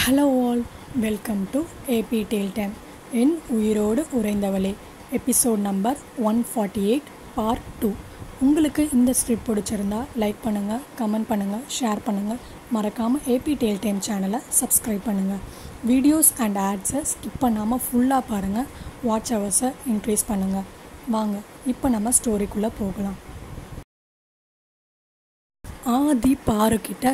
Hello all welcome to A B tale time என் உயிரோடு உறைந்தவளே episode number one forty eight part two உங்களுக்கு இந்த strip பிடிச்சிருந்தா like பண்ணுங்கள் comment பண்ணுங்கள் ஷேர் பண்ணுங்கள் மறக்காமல் ஏபி டேல் டைம் சேனலை சப்ஸ்கிரைப் பண்ணுங்கள் வீடியோஸ் அண்ட் ஆட்ஸை ஸ்கிப் பண்ணாமல் ஃபுல்லாக பாருங்கள் வாட்ச் ஹவர்ஸை இன்க்ரீஸ் பண்ணுங்கள் வாங்க இப்போ நம்ம ஸ்டோரிக்குள்ளே போகலாம். ஆதி பாருக்கிட்ட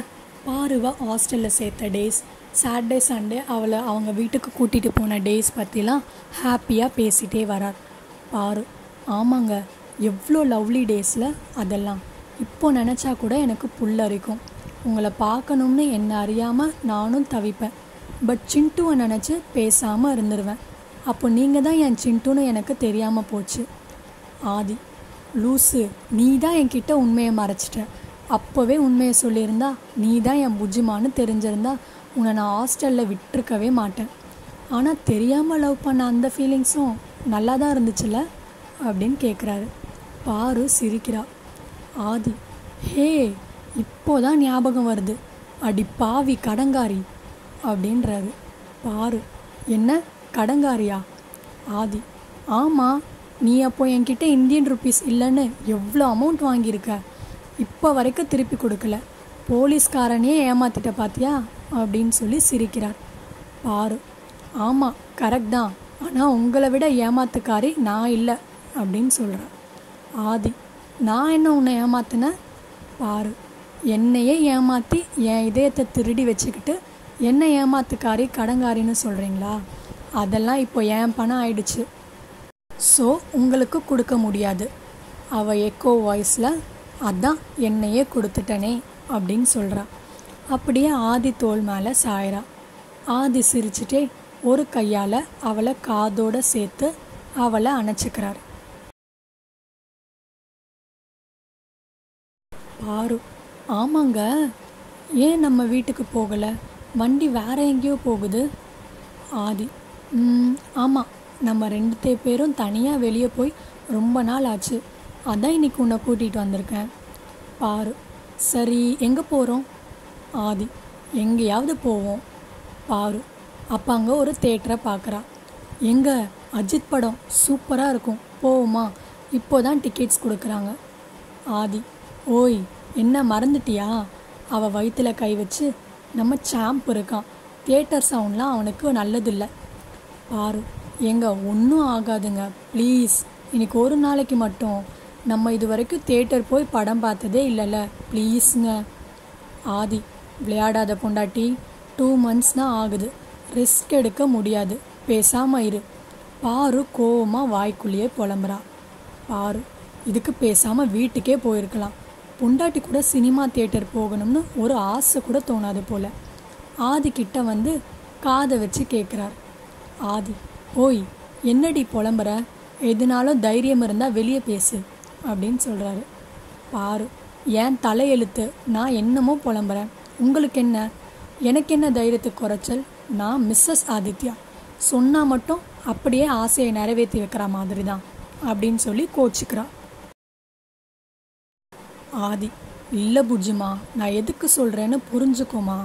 பாருவை ஹாஸ்டலில் சேர்த்த டேஸ் சாட்டர்டே சண்டே அவளை அவங்க வீட்டுக்கு கூட்டிகிட்டு போன டேஸ் பற்றிலாம் ஹாப்பியாக பேசிகிட்டே வரார். பாரு ஆமாங்க எவ்வளோ லவ்லி டேஸில் அதெல்லாம். இப்போ நினச்சா கூட எனக்கு புல்லரிக்கும் உங்களை பார்க்கணும்னு என்ன அறியாமல் நானும் தவிப்பேன். பட் சிண்டுவை நினச்சி பேசாமல் இருந்துருவேன். அப்போ நீங்கள் தான் என் சிண்டுன்னு எனக்கு தெரியாமல் போச்சு. ஆதி லூசு நீ தான் என்கிட்ட உண்மையை மறைச்சிட்ட. அப்போவே உண்மையை சொல்லியிருந்தா நீ தான் என் புஜிமான்னு தெரிஞ்சிருந்தா உன்னை நான் ஹாஸ்டலில் விட்டுருக்கவே மாட்டேன். ஆனால் தெரியாமல் லவ் பண்ண அந்த ஃபீலிங்ஸும் நல்லா தான் இருந்துச்சுல்ல? அப்படின்னு கேட்குறாரு பாரு சிரிக்கிறா. ஆதி ஹே இப்போதான் ஞாபகம் வருது. அடி பாவி கடங்காரி அப்படின்றாரு. பாரு என்ன? கடங்காரியா? ஆதி ஆமாம் நீ அப்போ என்கிட்ட இந்தியன் ருபீஸ் இல்லைன்னு எவ்வளோ அமௌண்ட் வாங்கியிருக்க? இப்போ வரைக்கும் திருப்பி கொடுக்கல. போலீஸ்காரனையே ஏமாத்திட்ட பாத்தியா? அப்படின்னு சொல்லி சிரிக்கிறார். பாரு ஆமாம் கரெக்ட் தான். ஆனால் உங்களை விட ஏமாத்துக்காரி நான் இல்லை அப்படின்னு சொல்கிறார் ஆதி நான் என்ன உன்னை ஏமாத்தினேன் பாரு என்னையே ஏமாற்றி என் இதயத்தை திருடி வச்சுக்கிட்டு என்ன ஏமாத்துக்காரி கடங்காரின்னு சொல்கிறீங்களா அதெல்லாம் இப்போ ஏன் பணம் ஆயிடுச்சு. ஸோ உங்களுக்கு கொடுக்க முடியாது. அவள் எக்கோ வாய்ஸில் அதான் என்னையே கொடுத்துட்டனே அப்படின்னு சொல்கிறா அப்படியே ஆதி தோல் மேலே சாயிறா. ஆதி சிரிச்சுட்டே ஒரு கையால் அவளை காதோட சேர்த்து அவளை அணைச்சிக்கிறார். பாரு ஆமாங்க. ஏன் நம்ம வீட்டுக்கு போகலை? வண்டி வேற எங்கேயோ போகுது. ஆதி "ம், ஆமாம் நம்ம ரெண்டு பேரும் தனியாக வெளியே போய் ரொம்ப நாள் ஆச்சு. அதான் இன்னைக்கு உன்னை கூட்டிகிட்டு வந்திருக்கேன். பாரு சரி எங்கே போகிறோம் ஆதி. எங்கேயாவது போவோம். பாரு அப்போ அங்கே ஒரு தேட்டரை பார்க்குறா எங்கே? அஜித் படம் சூப்பராக இருக்கும். போவோமா? இப்போ தான் டிக்கெட்ஸ் கொடுக்குறாங்க. ஆதி ஓய் என்ன மறந்துட்டியா? அவள் வயிற்றில் கை வச்சு நம்ம சாம்ப் இருக்கான். தேட்டர் சவுண்ட்லாம் அவனுக்கு நல்லதில்லை. பாரு எங்க ஒன்றும் ஆகாதுங்க. ப்ளீஸ் இன்னைக்கு ஒரு நாளைக்கு மட்டும். நம்ம இது வரைக்கும் தேட்டர் போய் படம் பார்த்ததே இல்லைல்ல. ப்ளீஸுங்க ஆதி விளையாடாத பொண்டாட்டி டூ மந்த்ஸ் தான் ஆகுது. ரிஸ்க் எடுக்க முடியாது. பேசாமல் இரு. பாரு கோவமாக வாய்க்குள்ளேயே புலம்புறா. பாரு இதுக்கு பேசாமல் வீட்டுக்கே போயிருக்கலாம். பொண்டாட்டி கூட சினிமா தியேட்டர் போகணும்னு ஒரு ஆசை கூட தோணாது போல. ஆதி கிட்ட வந்து காதை வச்சு கேட்குறார் ஆதி ஓய் என்னடி புலம்புற? எதுனாலும் தைரியம் இருந்தால் வெளியே பேசு அப்படின்னு சொல்கிறாரு பாரு ஏன் தலையெழுத்து? நான் என்னமோ புலம்புறேன். உங்களுக்கு என்ன எனக்கு என்ன தைரியத்தை குறைச்சல்? நான் மிஸ்ஸஸ் ஆதித்யா. சொன்னால் மட்டும் அப்படியே ஆசையை நிறைவேற்றி வைக்கிற மாதிரி தான் அப்படின்னு சொல்லி கோச்சிக்கிறா. ஆதி இல்லை புஜிமா நான் எதுக்கு சொல்கிறேன்னு புரிஞ்சுக்கோமா?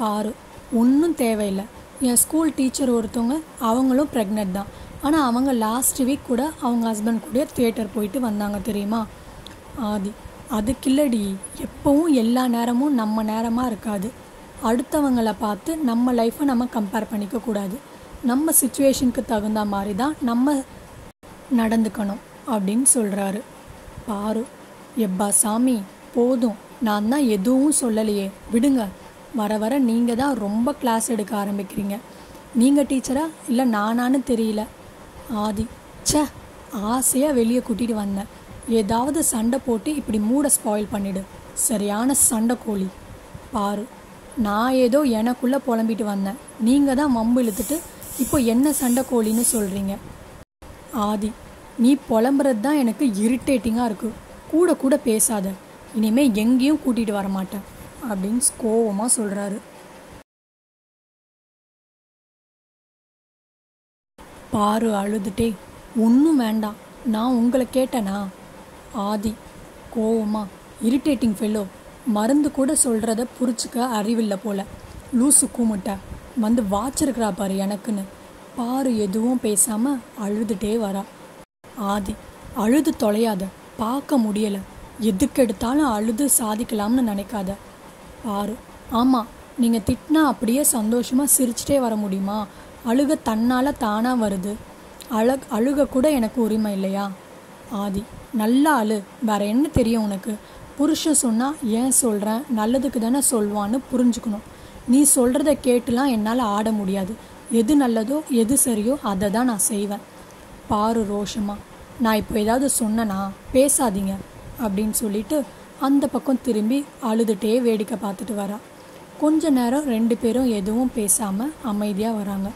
பாரு ஒன்றும் தேவையில்லை. என் ஸ்கூல் டீச்சர் ஒருத்தவங்க அவங்களும் ப்ரெக்னென்ட் தான். ஆனால் அவங்க லாஸ்ட் வீக் கூட அவங்க ஹஸ்பண்ட் கூட தியேட்டர் போயிட்டு வந்தாங்க தெரியுமா? ஆதி அதுக்கில்லடி எப்பவும் எல்லா நேரமும் நம்ம நேரமாக இருக்காது. அடுத்தவங்களை பார்த்து நம்ம லைஃப்பை நம்ம கம்பேர் பண்ணிக்கக்கூடாது நம்ம சுச்சுவேஷனுக்கு தகுந்த மாதிரி தான் நம்ம நடந்துக்கணும் அப்படின்னு சொல்கிறாரு பாரு எப்பா சாமி போதும். நான் தான் எதுவும் சொல்லலையே. விடுங்க வர வர நீங்கள் தான் ரொம்ப கிளாஸ் எடுக்க ஆரம்பிக்கிறீங்க. நீங்கள் டீச்சரா இல்லை நானான்னு தெரியல. ஆதி ச ஆசையாக வெளியே கூட்டிகிட்டு வந்தேன். ஏதாவது சண்டை போட்டு இப்படி மூட ஸ்பாயில் பண்ணிடு. சரியான சண்டை கோழி. பாரு நான் ஏதோ எனக்குள்ளே புலம்பிட்டு வந்தேன். நீங்கள் தான் மம்பு இழுத்துட்டு இப்போ என்ன சண்டை கோழின்னு சொல்கிறீங்க ஆதி நீ புலம்புறது தான் எனக்கு இரிட்டேட்டிங்காக இருக்குது கூட கூட பேசாத. இனிமேல் எங்கேயும் கூட்டிகிட்டு வர மாட்டேன். அப்படின்னு கோவமாக சொல்கிறாரு பாரு அழுதுட்டே ஒன்றும் வேண்டாம். நான் உங்களை கேட்டேனா? ஆதி கோவமா இரிட்டேட்டிங் ஃபெல்லோ மருந்து கூட சொல்கிறத புரிச்சுக்க அறிவில்லை போல. லூசு கூமுட்ட வந்து வாச்சிருக்கிறா பாரு எனக்குன்னு. பாரு எதுவும் பேசாமல் அழுதுகிட்டே வரா. ஆதி அழுது தொலையாத பார்க்க முடியலை. எதுக்கெடுத்தாலும் அழுது சாதிக்கலாம்னு நினைக்காத. பாரு ஆமாம் நீங்கள் திட்டினா அப்படியே சந்தோஷமாக சிரிச்சிட்டே வர முடியுமா? அழுக தன்னால் தானாக வருது. அழ அழுக கூட எனக்கு உரிமை இல்லையா? ஆதி நல்லா ஆள். வேற என்ன தெரியும் உனக்கு? புருஷன் சொன்னால் ஏன் சொல்கிறேன் நல்லதுக்கு தானே சொல்வான்னு புரிஞ்சுக்கணும். நீ சொல்கிறத கேட்டுலாம் என்னால் ஆட முடியாது. எது நல்லதோ எது சரியோ அதை தான் நான் செய்வேன். பாரு ரோஷமா நான் இப்போ ஏதாவது சொன்னனா பேசாதீங்க அப்படின்னு சொல்லிட்டு அந்த பக்கம் திரும்பி அழுதுகிட்டே வேடிக்கை பார்த்துட்டு வரா. கொஞ்ச நேரம் ரெண்டு பேரும் எதுவும் பேசாமல் அமைதியாக வராங்க.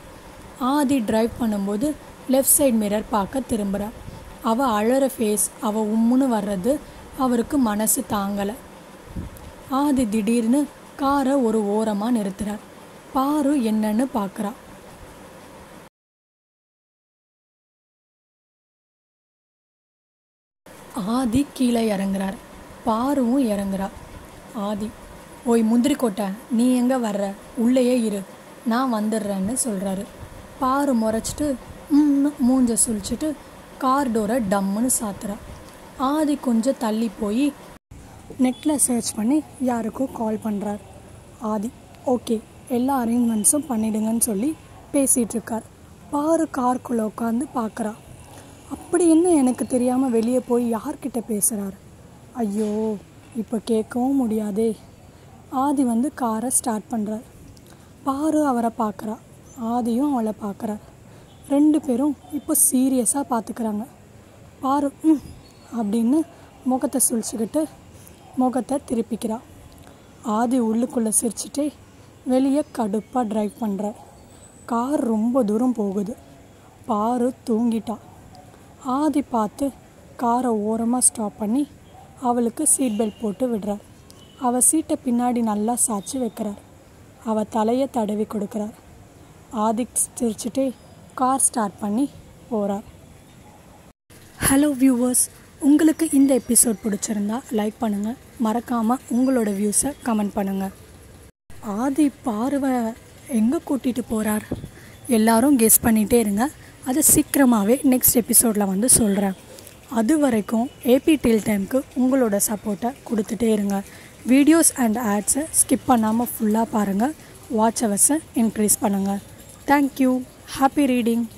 ஆதி டிரைவ் பண்ணும்போது லெஃப்ட் சைடு மிரர் பார்க்க திரும்புகிறா அவள் அழற ஃபேஸ் அவள் உம்முன்னு வர்றது அவருக்கு மனசு தாங்கலை. ஆதி திடீர்னு காரை ஒரு ஓரமாக நிறுத்துறார் பாரு என்னன்னு பார்க்குறா ஆதி கீழே இறங்குறார். பாருவும் இறங்குறா. ஆதி ஓய் முந்திரி கொட்டை நீ எங்கே வர்ற? உள்ளேயே இரு. நான் வந்துடுறேன்னு சொல்கிறாரு பாரு முறைச்சிட்டு மூஞ்ச சுழிச்சிட்டு கார் டோரை டம்முன்னு சாத்துறா. ஆதி கொஞ்சம் தள்ளி போய் நெட்டில் சர்ச் பண்ணி யாருக்கும் கால் பண்ணுறார் ஆதி ஓகே எல்லா அரேஞ்ச்மெண்ட்ஸும் பண்ணிடுங்கன்னு சொல்லி பேசிகிட்ருக்கார் பாரு கார்க்குள்ளே உட்காந்து பார்க்குறா அப்படி என்ன எனக்கு தெரியாமல் வெளியே போய் யார்கிட்ட பேசுகிறார் ஐயோ இப்போ கேட்கவும் முடியாதே. ஆதி வந்து காரை ஸ்டார்ட் பண்ணுறார் பாரு அவரை பார்க்குறா ஆதியும் அவளை பார்க்குறார் ரெண்டு பேரும் இப்போ சீரியஸாக பார்த்துக்கிறாங்க பாரு ம் அப்படின்னு முகத்தை சுழிச்சுக்கிட்டு முகத்தை திருப்பிக்கிறான் ஆதி உள்ளுக்குள்ளே சிரிச்சுட்டே வெளியே கடுப்பாக ட்ரைவ் பண்ணுற கார் ரொம்ப தூரம் போகுது. பாரு தூங்கிட்டா. ஆதி பார்த்து காரை ஓரமாக ஸ்டாப் பண்ணி அவளுக்கு சீட் பெல்ட் போட்டு விடுறார் அவள் சீட்டை பின்னாடி நல்லா சாய்ச்சி வைக்கிறார். அவள் தலையை தடவி கொடுக்குறார். ஆதி சிரிச்சுட்டே கார் ஸ்டார்ட் பண்ணி போகிறார் ஹலோ வியூவர்ஸ் உங்களுக்கு இந்த எபிசோட் பிடிச்சிருந்தா லைக் பண்ணுங்கள் மறக்காமல் உங்களோட வியூஸை கமெண்ட் பண்ணுங்கள் ஆதி பார்வை எங்கே கூட்டிகிட்டு போகிறார் எல்லாரும் கெஸ் பண்ணிகிட்டே இருங்க. அது சீக்கிரமாகவே நெக்ஸ்ட் எபிசோடில் வந்து சொல்கிறேன் அது வரைக்கும் ஏபி டெல் டைமுக்கு உங்களோட சப்போர்ட்டை கொடுத்துட்டே இருங்க. வீடியோஸ் அண்ட் ஆட்ஸை ஸ்கிப் பண்ணாமல் ஃபுல்லாக பாருங்கள் வாட்ச் அவர்ஸை இன்க்ரீஸ் பண்ணுங்கள் தேங்க்யூ Happy reading.